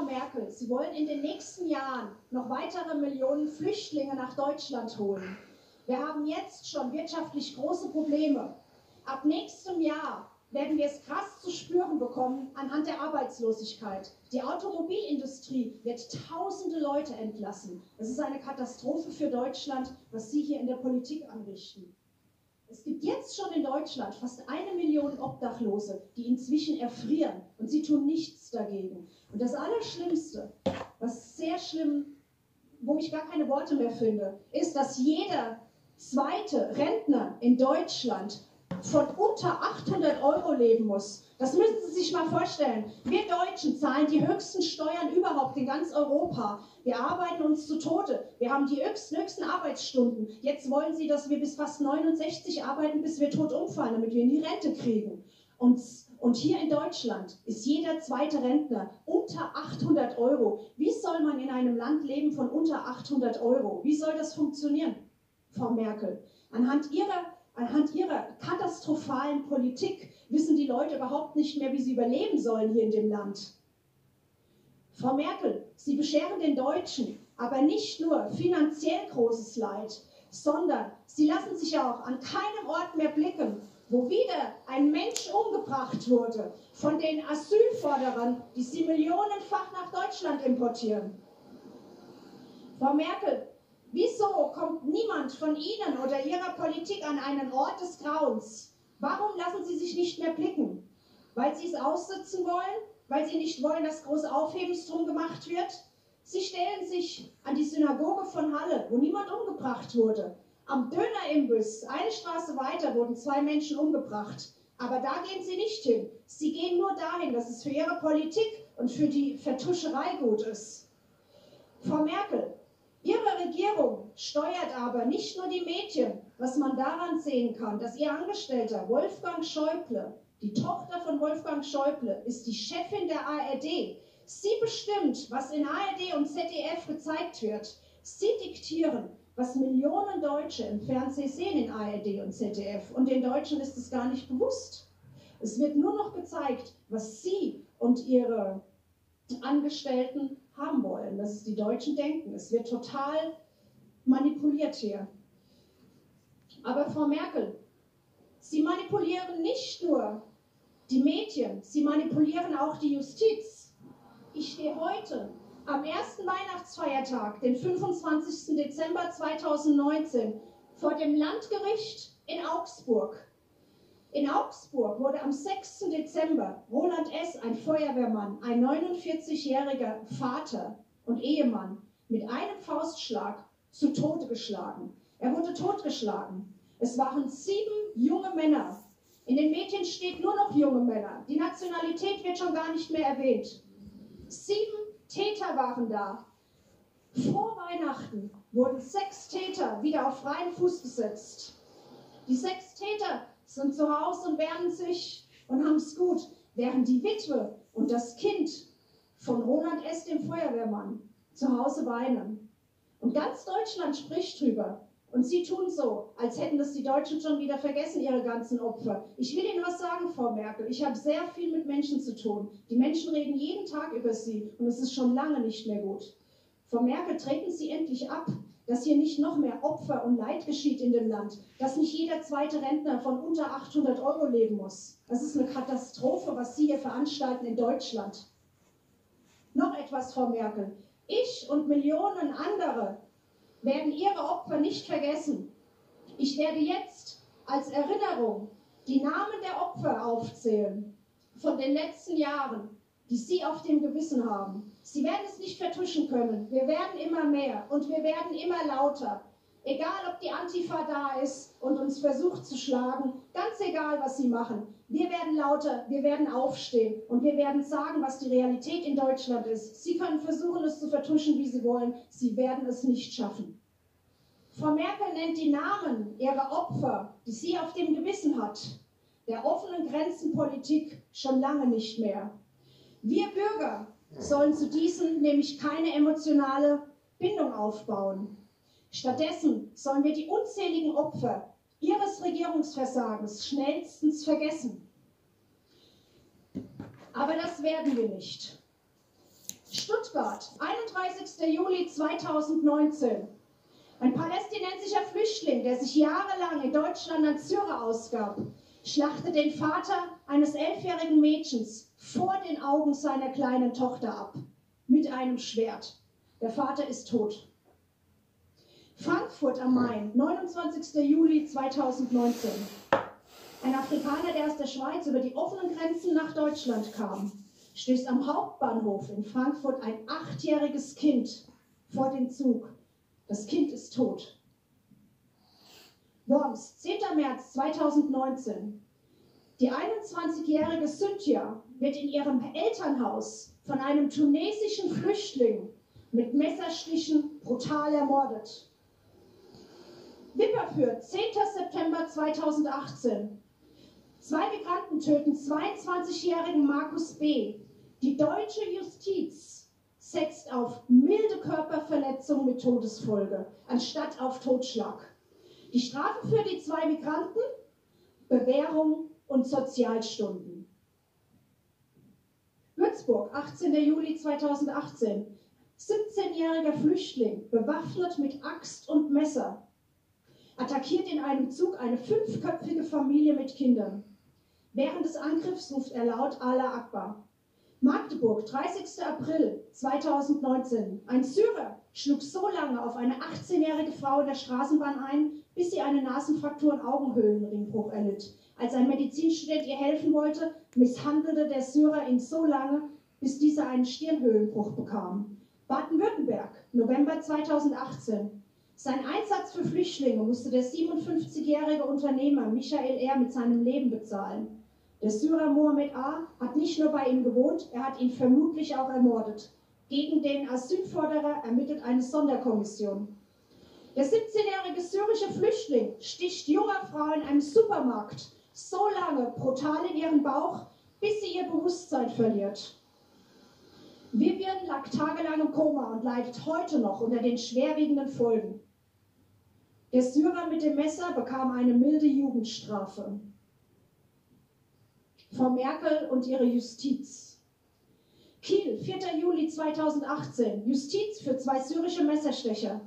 Frau Merkel, Sie wollen in den nächsten Jahren noch weitere Millionen Flüchtlinge nach Deutschland holen. Wir haben jetzt schon wirtschaftlich große Probleme. Ab nächstem Jahr werden wir es krass zu spüren bekommen anhand der Arbeitslosigkeit. Die Automobilindustrie wird tausende Leute entlassen. Es ist eine Katastrophe für Deutschland, was Sie hier in der Politik anrichten. Es gibt jetzt schon in Deutschland fast eine Million Obdachlose, die inzwischen erfrieren und sie tun nichts dagegen. Und das Allerschlimmste, was sehr schlimm, wo ich gar keine Worte mehr finde, ist, dass jeder zweite Rentner in Deutschland von unter 800 Euro leben muss. Das müssen Sie sich mal vorstellen. Wir Deutschen zahlen die höchsten Steuern überhaupt in ganz Europa. Wir arbeiten uns zu Tode. Wir haben die höchsten, höchsten Arbeitsstunden. Jetzt wollen Sie, dass wir bis fast 69 arbeiten, bis wir tot umfallen, damit wir in die Rente kriegen. Und, und hier in Deutschland ist jeder zweite Rentner unter 800 Euro. Wie soll man in einem Land leben von unter 800 Euro? Wie soll das funktionieren, Frau Merkel? Anhand Ihrer Anhand ihrer katastrophalen Politik wissen die Leute überhaupt nicht mehr, wie sie überleben sollen hier in dem Land. Frau Merkel, Sie bescheren den Deutschen aber nicht nur finanziell großes Leid, sondern Sie lassen sich auch an keinem Ort mehr blicken, wo wieder ein Mensch umgebracht wurde von den Asylforderern, die Sie millionenfach nach Deutschland importieren. Frau Merkel, Wieso kommt niemand von Ihnen oder Ihrer Politik an einen Ort des Grauens? Warum lassen Sie sich nicht mehr blicken? Weil Sie es aussitzen wollen? Weil Sie nicht wollen, dass groß Aufhebens drum gemacht wird? Sie stellen sich an die Synagoge von Halle, wo niemand umgebracht wurde. Am Dönerimbiss, eine Straße weiter, wurden zwei Menschen umgebracht. Aber da gehen Sie nicht hin. Sie gehen nur dahin, dass es für Ihre Politik und für die Vertuscherei gut ist. Frau Merkel, Ihre Regierung steuert aber nicht nur die Mädchen, was man daran sehen kann, dass Ihr Angestellter Wolfgang Schäuble, die Tochter von Wolfgang Schäuble, ist die Chefin der ARD. Sie bestimmt, was in ARD und ZDF gezeigt wird. Sie diktieren, was Millionen Deutsche im Fernsehen sehen in ARD und ZDF. Und den Deutschen ist es gar nicht bewusst. Es wird nur noch gezeigt, was Sie und Ihre Angestellten haben wollen. Das ist die Deutschen denken. Es wird total manipuliert hier. Aber Frau Merkel, Sie manipulieren nicht nur die Medien, Sie manipulieren auch die Justiz. Ich stehe heute am ersten Weihnachtsfeiertag, den 25. Dezember 2019, vor dem Landgericht in Augsburg. In Augsburg wurde am 6. Dezember Roland S., ein Feuerwehrmann, ein 49-jähriger Vater und Ehemann, mit einem Faustschlag zu Tode geschlagen. Er wurde totgeschlagen. Es waren sieben junge Männer. In den Medien steht nur noch junge Männer. Die Nationalität wird schon gar nicht mehr erwähnt. Sieben Täter waren da. Vor Weihnachten wurden sechs Täter wieder auf freien Fuß gesetzt. Die sechs Täter sind zu Hause und wärmen sich und haben es gut, während die Witwe und das Kind von Roland S., dem Feuerwehrmann, zu Hause weinen. Und ganz Deutschland spricht drüber. Und sie tun so, als hätten das die Deutschen schon wieder vergessen, ihre ganzen Opfer. Ich will Ihnen was sagen, Frau Merkel. Ich habe sehr viel mit Menschen zu tun. Die Menschen reden jeden Tag über Sie und es ist schon lange nicht mehr gut. Frau Merkel, treten Sie endlich ab dass hier nicht noch mehr Opfer und Leid geschieht in dem Land, dass nicht jeder zweite Rentner von unter 800 Euro leben muss. Das ist eine Katastrophe, was Sie hier veranstalten in Deutschland. Noch etwas, Frau Merkel. Ich und Millionen andere werden Ihre Opfer nicht vergessen. Ich werde jetzt als Erinnerung die Namen der Opfer aufzählen von den letzten Jahren, die Sie auf dem Gewissen haben. Sie werden es nicht vertuschen können. Wir werden immer mehr und wir werden immer lauter. Egal, ob die Antifa da ist und uns versucht zu schlagen, ganz egal, was sie machen. Wir werden lauter, wir werden aufstehen und wir werden sagen, was die Realität in Deutschland ist. Sie können versuchen, es zu vertuschen, wie sie wollen. Sie werden es nicht schaffen. Frau Merkel nennt die Namen ihrer Opfer, die sie auf dem Gewissen hat, der offenen Grenzenpolitik schon lange nicht mehr. Wir Bürger sollen zu diesen nämlich keine emotionale Bindung aufbauen. Stattdessen sollen wir die unzähligen Opfer ihres Regierungsversagens schnellstens vergessen. Aber das werden wir nicht. Stuttgart, 31. Juli 2019. Ein palästinensischer Flüchtling, der sich jahrelang in Deutschland als Syrer ausgab, schlachtet den Vater eines elfjährigen Mädchens vor den Augen seiner kleinen Tochter ab. Mit einem Schwert. Der Vater ist tot. Frankfurt am Main, 29. Juli 2019. Ein Afrikaner, der aus der Schweiz über die offenen Grenzen nach Deutschland kam, stößt am Hauptbahnhof in Frankfurt ein achtjähriges Kind vor den Zug. Das Kind ist tot. Worms, 10. März 2019. Die 21-jährige Cynthia wird in ihrem Elternhaus von einem tunesischen Flüchtling mit Messerstichen brutal ermordet. Wipperfürth, 10. September 2018. Zwei Migranten töten 22-jährigen Markus B. Die deutsche Justiz setzt auf milde Körperverletzung mit Todesfolge, anstatt auf Totschlag. Die Strafe für die zwei Migranten? Bewährung und Sozialstunden. Würzburg, 18. Juli 2018. 17-jähriger Flüchtling, bewaffnet mit Axt und Messer, attackiert in einem Zug eine fünfköpfige Familie mit Kindern. Während des Angriffs ruft er laut Allah Akbar. Magdeburg, 30. April 2019. Ein Syrer schlug so lange auf eine 18-jährige Frau in der Straßenbahn ein, bis sie eine Nasenfraktur und Augenhöhlenringbruch erlitt. Als ein Medizinstudent ihr helfen wollte, misshandelte der Syrer ihn so lange, bis dieser einen Stirnhöhlenbruch bekam. Baden-Württemberg, November 2018. Sein Einsatz für Flüchtlinge musste der 57-jährige Unternehmer Michael R. mit seinem Leben bezahlen. Der Syrer Mohammed A. hat nicht nur bei ihm gewohnt, er hat ihn vermutlich auch ermordet. Gegen den Asylforderer ermittelt eine Sonderkommission. Der 17-jährige syrische Flüchtling sticht junger Frau in einem Supermarkt so lange brutal in ihren Bauch, bis sie ihr Bewusstsein verliert. Vivian lag tagelang im Koma und leidet heute noch unter den schwerwiegenden Folgen. Der Syrer mit dem Messer bekam eine milde Jugendstrafe. Frau Merkel und ihre Justiz. Kiel, 4. Juli 2018. Justiz für zwei syrische Messerstecher.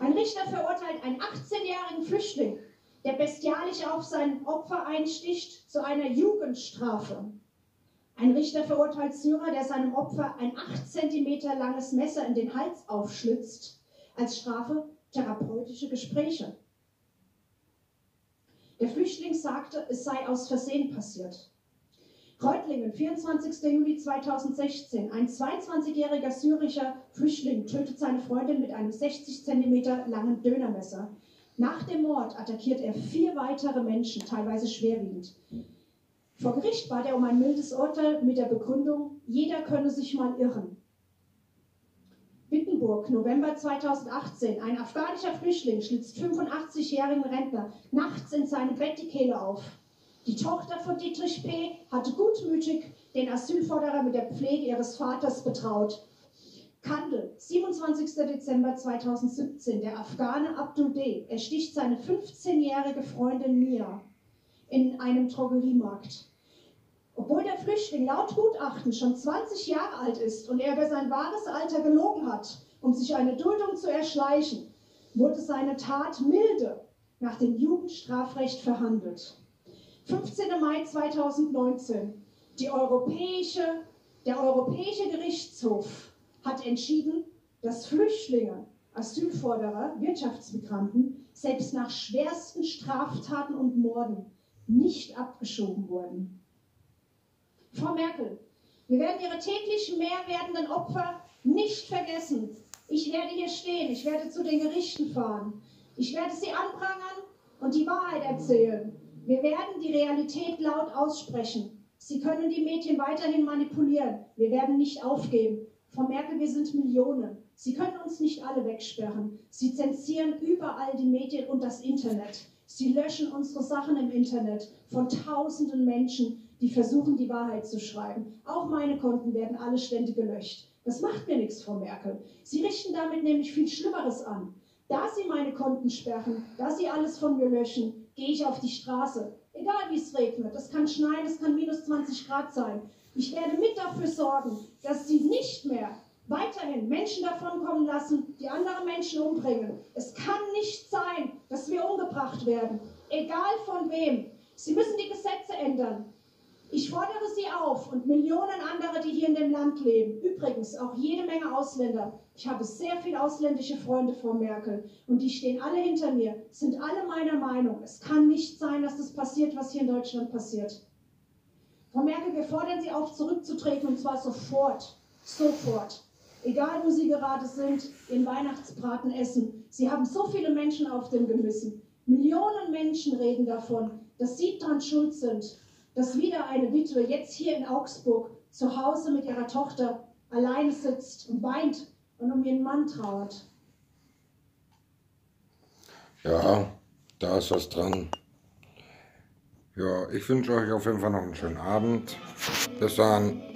Ein Richter verurteilt einen 18-jährigen Flüchtling, der bestialisch auf sein Opfer einsticht, zu einer Jugendstrafe. Ein Richter verurteilt Syrer, der seinem Opfer ein 8 cm langes Messer in den Hals aufschlitzt, als Strafe therapeutische Gespräche. Der Flüchtling sagte, es sei aus Versehen passiert. Reutlingen, 24. Juli 2016. Ein 22-jähriger syrischer Flüchtling tötet seine Freundin mit einem 60 cm langen Dönermesser. Nach dem Mord attackiert er vier weitere Menschen, teilweise schwerwiegend. Vor Gericht bat er um ein mildes Urteil mit der Begründung, jeder könne sich mal irren. Wittenburg, November 2018. Ein afghanischer Flüchtling schlitzt 85-jährigen Rentner nachts in seinem Bett die Kehle auf. Die Tochter von Dietrich P. hatte gutmütig den Asylforderer mit der Pflege ihres Vaters betraut. Kandel, 27. Dezember 2017. Der Afghane Abdul D. ersticht seine 15-jährige Freundin Mia in einem Drogeriemarkt. Obwohl der Flüchtling laut Gutachten schon 20 Jahre alt ist und er über sein wahres Alter gelogen hat, um sich eine Duldung zu erschleichen, wurde seine Tat milde nach dem Jugendstrafrecht verhandelt. 15. Mai 2019. Die europäische, der Europäische Gerichtshof hat entschieden, dass Flüchtlinge, Asylforderer, Wirtschaftsmigranten selbst nach schwersten Straftaten und Morden nicht abgeschoben wurden. Frau Merkel, wir werden Ihre täglich mehr werdenden Opfer nicht vergessen. Ich werde hier stehen, ich werde zu den Gerichten fahren, ich werde sie anprangern und die Wahrheit erzählen. Wir werden die Realität laut aussprechen. Sie können die Medien weiterhin manipulieren. Wir werden nicht aufgeben. Frau Merkel, wir sind Millionen. Sie können uns nicht alle wegsperren. Sie zensieren überall die Medien und das Internet. Sie löschen unsere Sachen im Internet von tausenden Menschen, die versuchen, die Wahrheit zu schreiben. Auch meine Konten werden alle ständig gelöscht. Das macht mir nichts, Frau Merkel. Sie richten damit nämlich viel Schlimmeres an. Da Sie meine Konten sperren, da Sie alles von mir löschen, gehe ich auf die Straße. Egal wie es regnet, es kann schneien, es kann minus 20 Grad sein. Ich werde mit dafür sorgen, dass sie nicht mehr weiterhin Menschen davonkommen lassen, die andere Menschen umbringen. Es kann nicht sein, dass wir umgebracht werden, egal von wem. Sie müssen die Gesetze ändern. Ich fordere Sie auf und Millionen andere, die hier in dem Land leben. Übrigens auch jede Menge Ausländer. Ich habe sehr viele ausländische Freunde, Frau Merkel, und die stehen alle hinter mir, sind alle meiner Meinung. Es kann nicht sein, dass das passiert, was hier in Deutschland passiert. Frau Merkel, wir fordern Sie auf, zurückzutreten, und zwar sofort. Sofort egal wo Sie gerade sind, den Weihnachtsbraten essen. Sie haben so viele Menschen auf dem Gewissen. Millionen Menschen reden davon, dass Sie daran schuld sind, dass wieder eine Witwe jetzt hier in Augsburg zu Hause mit ihrer Tochter alleine sitzt und weint und um ihren Mann trauert. Ja, da ist was dran. Ja, ich wünsche euch auf jeden Fall noch einen schönen Abend. Bis dann.